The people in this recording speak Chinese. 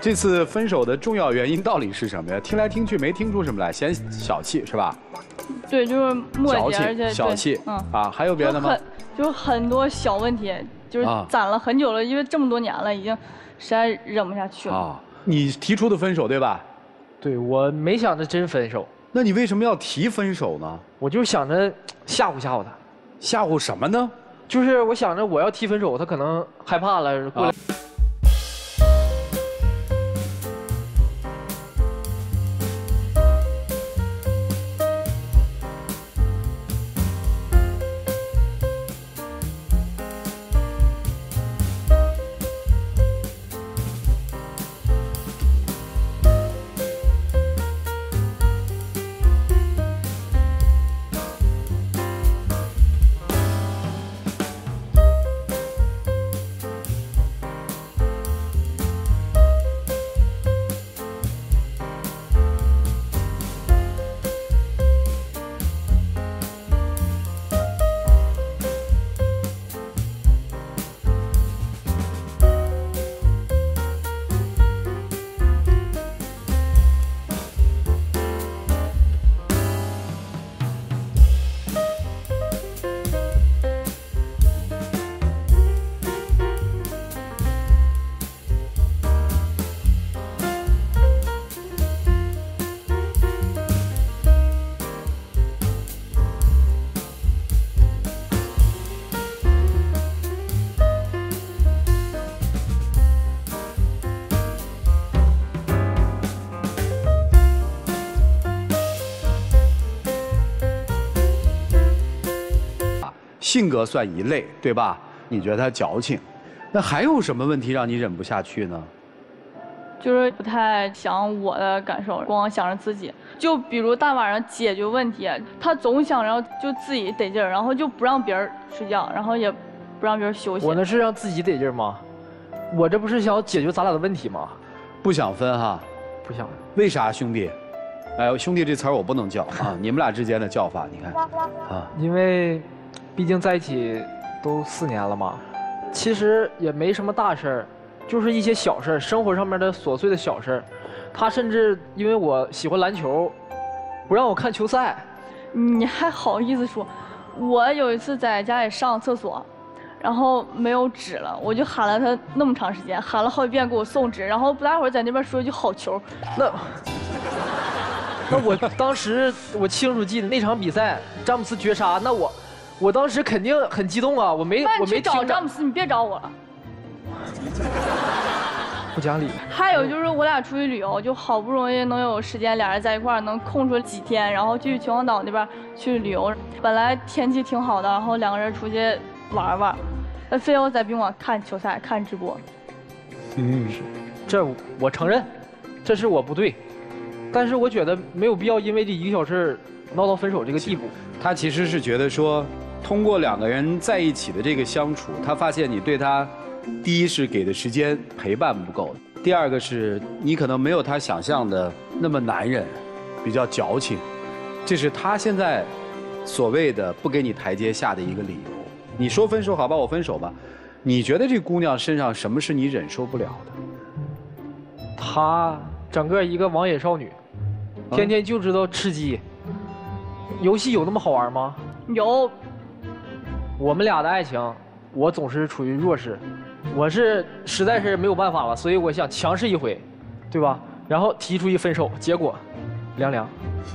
这次分手的重要原因到底是什么呀？听来听去没听出什么来，嫌小气是吧？对，就是磨小叽，而且，小气，嗯，啊，还有别的吗就很？就是很多小问题，就是啊攒了很久了，因为这么多年了，已经实在忍不下去了。啊，你提出的分手对吧？对我没想着真分手，那你为什么要提分手呢？我就想着吓唬吓唬他，吓唬什么呢？就是我想着我要提分手，他可能害怕了，过来。啊性格算一类，对吧？你觉得他矫情，那还有什么问题让你忍不下去呢？就是不太想我的感受，光想着自己。就比如大晚上解决问题，他总想着就自己得劲儿，然后就不让别人睡觉，然后也不让别人休息。我那是让自己得劲儿吗？我这不是想解决咱俩的问题吗？不想分哈？不想。为啥兄弟？哎，兄弟这词儿我不能叫啊！你们俩之间的叫法，你看啊，因为，毕竟在一起都四年了嘛，其实也没什么大事儿，就是一些小事儿，生活上面的琐碎的小事儿。他甚至因为我喜欢篮球，不让我看球赛。你还好意思说？我有一次在家里上厕所，然后没有纸了，我就喊了他那么长时间，喊了好几遍给我送纸，然后不大会儿在那边说一句好球，那，那我当时我清楚记得那场比赛詹姆斯绝杀，那我，我当时肯定很激动啊！我没我没找听着，詹姆斯，你别找我了。不讲理。还有就是我俩出去旅游，就好不容易能有时间，俩人在一块儿能空出几天，然后去秦皇岛那边去旅游。本来天气挺好的，然后两个人出去玩玩，那非要在宾馆看球赛、看直播。嗯，这我承认，这是我不对，但是我觉得没有必要因为这一个小事闹到分手这个地步。他其实是觉得说，通过两个人在一起的这个相处，他发现你对他，第一是给的时间陪伴不够，第二个是你可能没有他想象的那么男人，比较矫情，这是他现在所谓的不给你台阶下的一个理由。你说分手好吧，我分手吧。你觉得这姑娘身上什么是你忍受不了的？她整个一个网瘾少女，天天就知道吃鸡。游戏有那么好玩吗？有，我们俩的爱情，我总是处于弱势，我是实在是没有办法了，所以我想强势一回，对吧？然后提出一分手，结果凉凉。